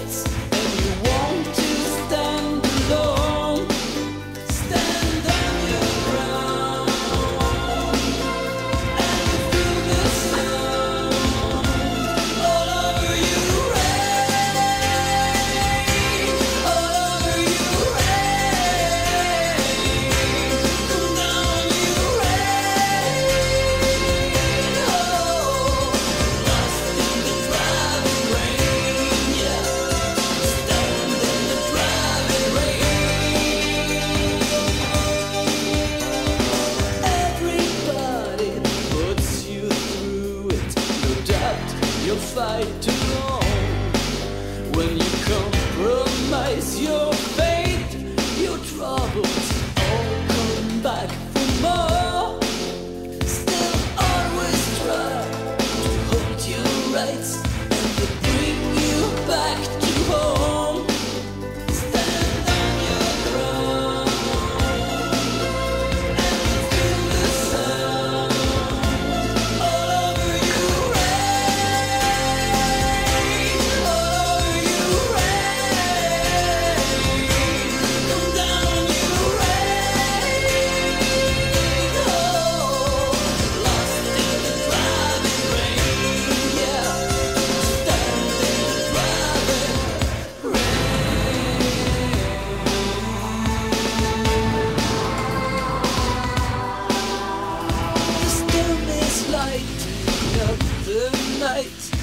It's. light to Up the night.